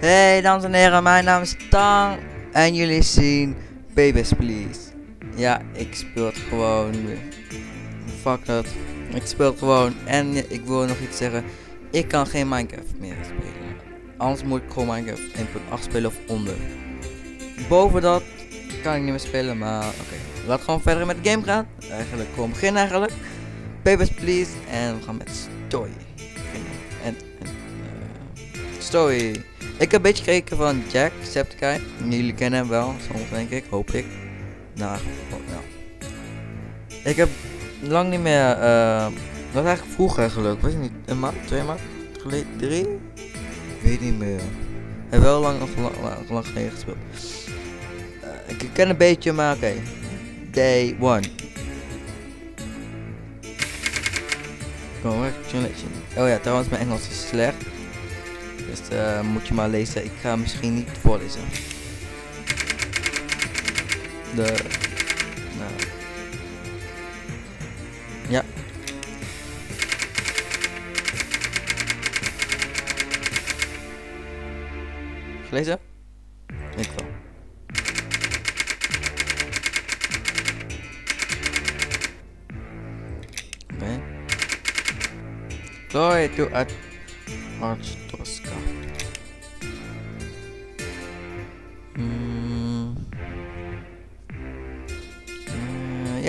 Hey dames en heren, mijn naam is Tang en jullie zien Babies Please. Ja, ik speel het gewoon. Fuck dat. Ik speel het gewoon en ik wil nog iets zeggen. Ik kan geen Minecraft meer spelen. Anders moet ik gewoon Minecraft 1.8 spelen of onder. Boven dat kan ik niet meer spelen, maar oké. Laten we gewoon verder met de game gaan. Eigenlijk gewoon beginnen eigenlijk. Babies Please en we gaan met Story. En, en eh, Story. Ik heb een beetje gekeken van Jack Septiceye. Jullie kennen hem wel, soms denk ik, hoop ik. Nou, ja. Ik heb lang niet meer, eh, dat was eigenlijk vroeger eigenlijk, weet je niet, een maand, twee maand geleden, drie? Weet niet meer. Ik heb wel lang, nog lang, lang, geleden gespeeld. Eh, ik ken een beetje, maar oké. Day one. Congratulations. Oh ja, trouwens, mijn Engels is slecht. Dus uh, moet je maar lezen. Ik ga misschien niet voorlezen. De. Nou. Ja. Gelezen? Ik wel. Oké. Okay. Glory to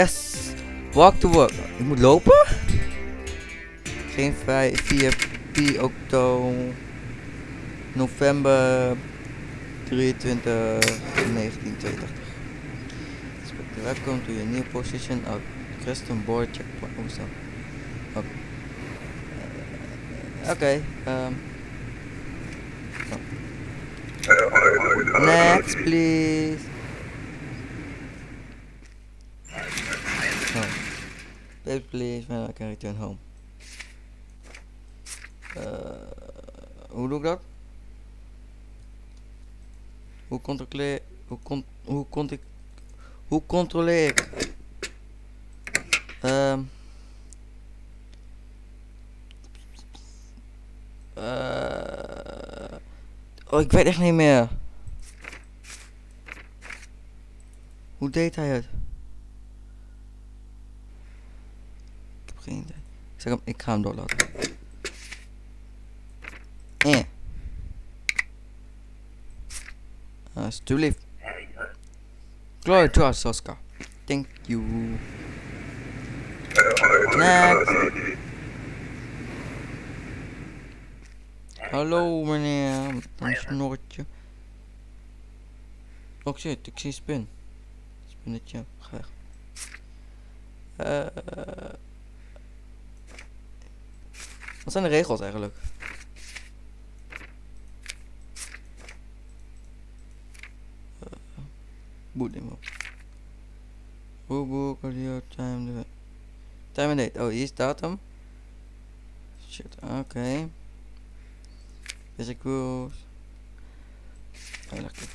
yes. Walk to work. Ik moet lopen? Geen 5, 4 P Octo November 23 1982. Welcome to your new position of custom board checkpoint. Oh, zo. Oké. Okay, um. oh. Next, please. Oh. Baby, please, when I home. Uh, hoe doe ik dat? Hoe controleer... Hoe kon... Hoe kon ik... Hoe controleer ik? Um... Uh, oh, ik weet echt niet meer. Hoe deed hij het? Ik heb geen idee. Ik zeg hem, ik ga hem doorlaten. Eh. Alsjeblieft. Glory to us, Oscar. Thank you. Next. Hallo meneer, een snorretje. Oh shit, ik zie spin. Spinnetje, weg. Uh, wat zijn de regels eigenlijk? Boot hem op. Hoe boek audio time time and date. Oh, hier is datum. Shit, oké. Okay. Basic rules. Oh, lekker.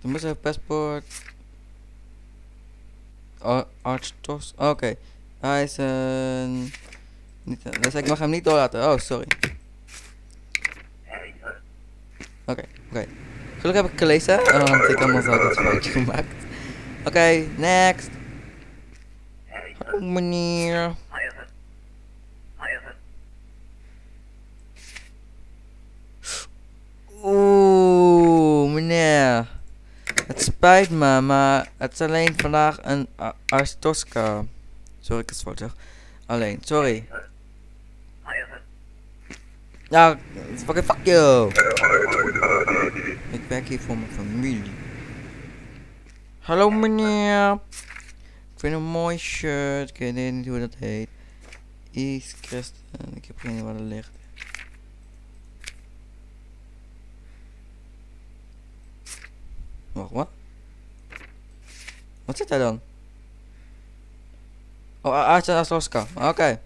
Dan moet je paspoort. Oh, archtos. Oké. Okay. Hij is een. Niet, dus ik mag hem niet doorlaten. Oh, sorry. Oké, oké. Okay. Gelukkig heb ik gelezen. Oh, want ik allemaal zo dat foutje gemaakt. Oké, next. Hallo meneer. Oeh, meneer. Het spijt me, maar het is alleen vandaag een Arstoska. Sorry, ik het fout zeg. Alleen, sorry. Ja, fucking fuck you. Ik werk hier voor mijn familie. Hallo meneer. Ik vind een mooi shirt. Ik weet niet hoe dat heet. East Christen. Ik heb geen idee waar dat ligt. Wacht, wat? Wat zit daar dan? Oh, Aartje Astroska. Oké. Okay.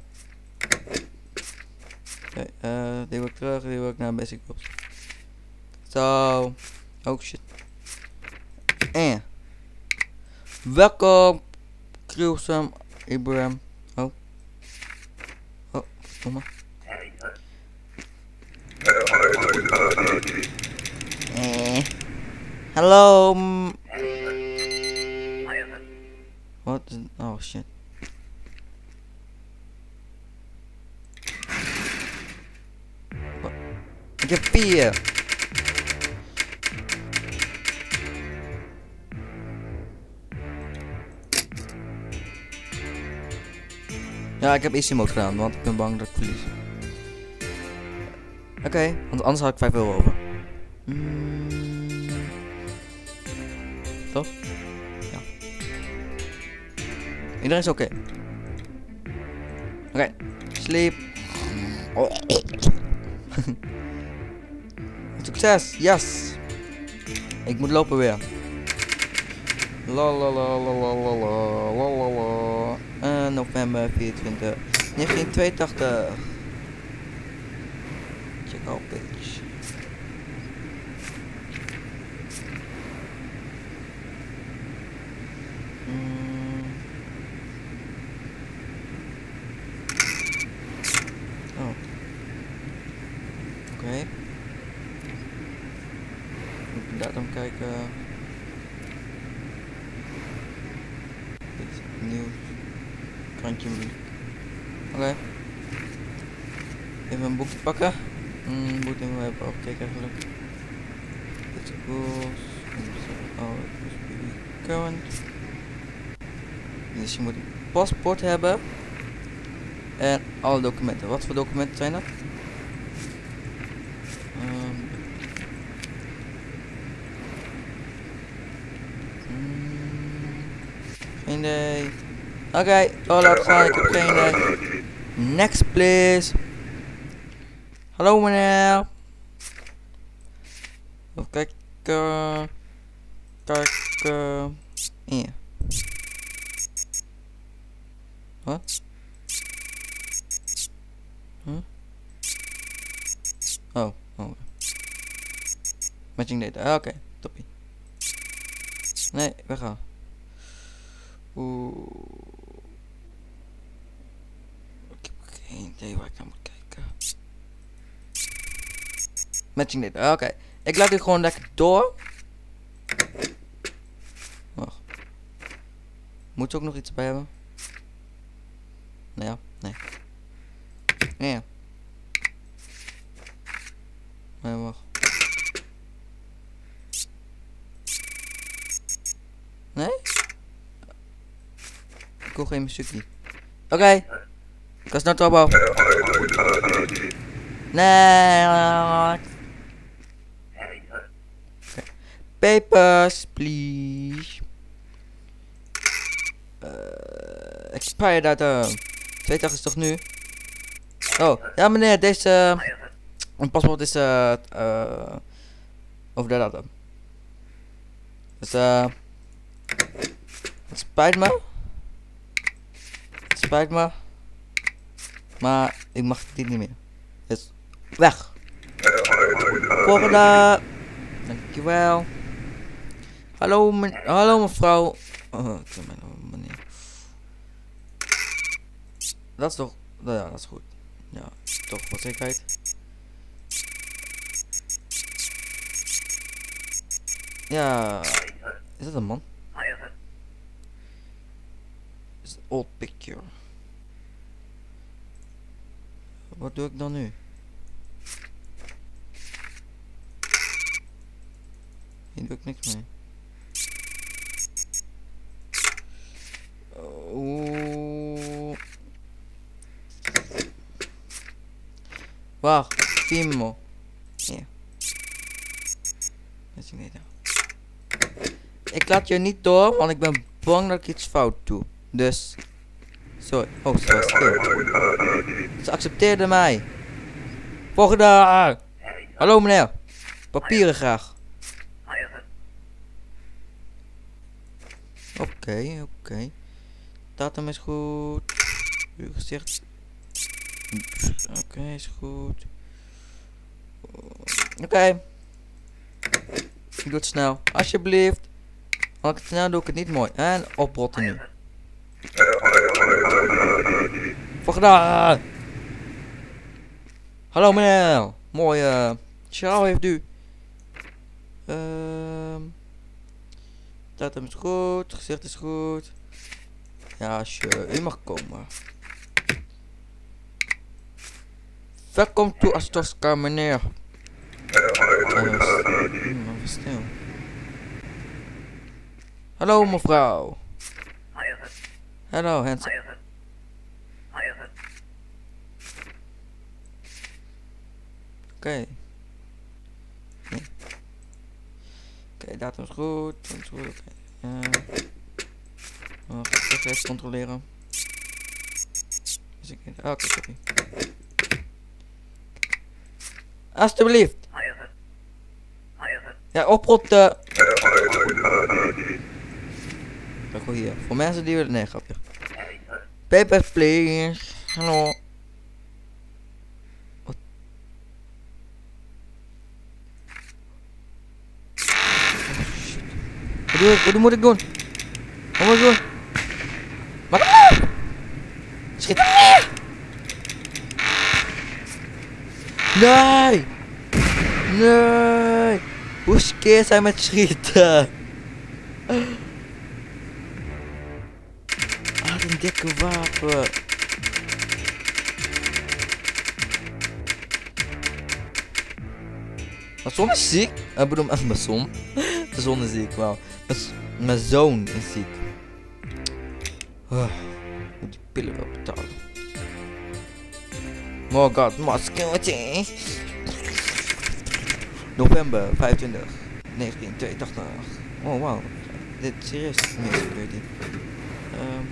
Oké, uh, die wil ik terug, die wil ik naar Basic Blocks. Zo. Oh shit. En. Welkom, Krielsum Ibrahim. Oh. Oh, kom maar. Hello Hallo. Wat? Oh shit. Ik heb vier. Ja, ik heb easy mode gedaan, want ik ben bang dat ik verlies. Oké, want anders had ik 5 euro over. Mm. Toch? Ja. Iedereen is oké. Oké, sleep. Succes, yes. Ik moet lopen weer. La la la la la la la la la. Eh, november 24 1982. hoef te pakken. Mm, moet ik hebben. Oké, okay, krijg. Dit current. Dus je moet een paspoort hebben. En alle documenten. Wat voor documenten zijn dat? Um. Geen idee. Oké, oh, okay, geen. Next please. Hallo meneer. Even kijken. Kijken. Hier. Wat? Huh? Oh, oh. Matching data, ah, oké, toppie. Nee, we gaan. Oeh. Ik heb geen idee waar ik naar moet kijken. Matching ah, oké. Ik laat u gewoon lekker door. Wacht. Moet ook nog iets bij hebben? Nee, ja, nee. Nee. Nee, wacht. Nee? Ik wil geen muziekje. Oké. Okay. Kas no trouble. Nee. Okay. Papers, please. Uh, expire datum. Twee dagen is toch nu? Oh, ja meneer, deze... Mijn paspoort is eh uh, over de datum. Dus eh... het spijt me. Het spijt me. Maar ik mag dit niet meer. Dus weg. Volgende. Dankjewel. Hallo, hallo mevrouw. Oh, ik meneer. Dat is toch... Nou ja, dat is goed. Ja, toch voor zekerheid. Ja, is dat een man? Is een old picture. Wat doe ik dan nu? Hier doe ik niks mee. Oeh. Wacht, Fimo. Hier. Dat is niet Ik laat je niet door, want ik ben bang dat ik iets fout doe. Dus. Sorry. Oh, ze was stil. Ze accepteerde mij. Volgende. Hallo meneer. Papieren graag. Oké, okay, oké. Okay. Datum is goed. Uw gezicht. Oké, is goed. Oké. Okay. Doe het snel. Alsjeblieft. Als ik het snel doe ik het niet mooi. En oprotten nu. Volgende. Hallo meneer. Mooie sjaal heeft u. Ehm. Datum is goed, gezicht is goed. Ja, sure, u mag komen. Welkom to Astoska, meneer. Hallo, mevrouw. Hallo, Hans. Oké. Oké, datum is goed. Oké. Uh, ik even controleren. Ik... Oké, okay, sorry. Alsjeblieft. Ja, oprotten. Ik goed hier. Voor mensen die willen... Nee, grapje. Paper, please. Hallo. Wat? Wat, doe ik? Wat moet ik doen? Wat moet ik doen? Hem neer! Schiet hem neer! Nee! Nee! Hoe skeer zijn met schieten? Ah, een dikke wapen. Mijn zon is ziek. Ik bedoel, mijn zon. De zon is ziek, wauw. Mijn zoon is ziek. Oh, moet die pillen wel betalen. Oh god, maskertje. November 25, 1982. Oh wow, dit is serieus gebeurd hier. Um,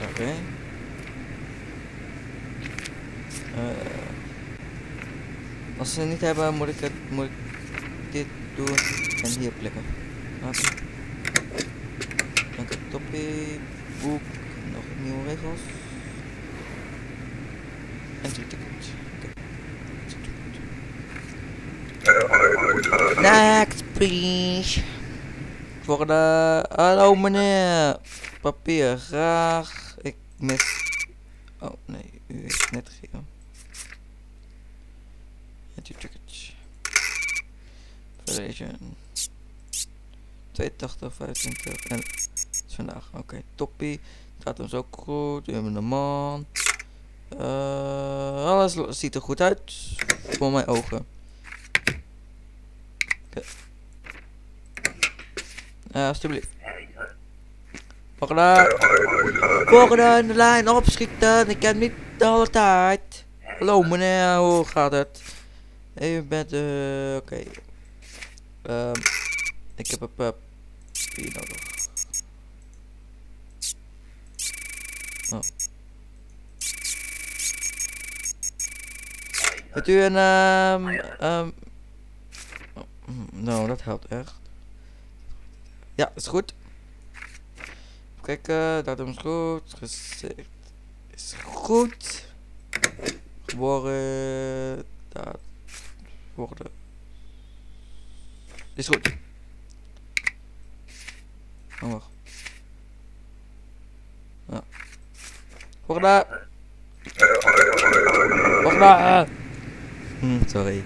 Oké. Okay. Uh, als ze het niet hebben, moet ik het, moet ik dit doen en hier klikken. Laten. Dank het toppie, boek, nog nieuwe regels. En drie tickets. Okay. Next, please. Voor de... Hallo meneer. Papier, graag. Ik mis... Oh, nee. U heeft net gegeven. Het tickets. Federation. 82, 25 en is vandaag. Oké, okay, toppie. Gaat ons ook goed. We hebben de man. Uh, alles ziet er goed uit. Voor mijn ogen. Okay. Uh, alsjeblieft. Volgende. Volgende in de lijn opschieten. Ik heb niet hele tijd. Hallo meneer, hoe gaat het? U bent, uh, oké. Um, ik heb een papier nodig. Oh. Heeft u een, um, um, nou, dat helpt echt. Ja, is goed. Kijken, datum is goed. Gezicht is goed. Geboren. Dat worden. Is goed. Oh, wacht. Ja. Volgende. Volgende. Hm, sorry.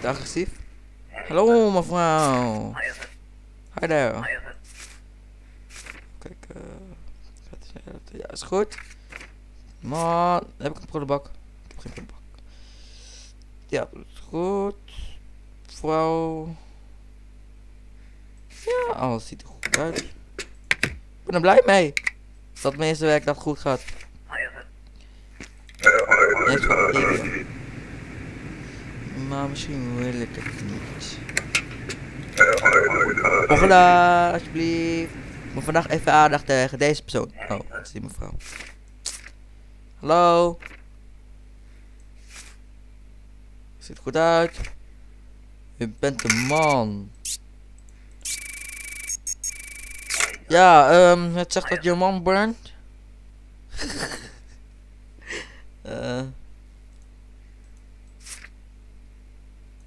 Te agressief. Hallo mevrouw. Hi there. Kijk, uh, ja, is goed. Maar heb ik een prullenbak? Ik heb geen prullenbak. Ja, dat is goed. Vrouw. Ja, alles ziet er goed uit. Ik ben er blij mee. Dat mijn eerste werk dat goed gaat. Eerst wat Maar misschien wil ik het niet. Volgende, alsjeblieft. Ik moet vandaag even aandacht tegen deze persoon. Oh, dat is die mevrouw. Hallo. Ziet goed uit. U bent een man. Ja, um, het zegt dat je man burnt. uh.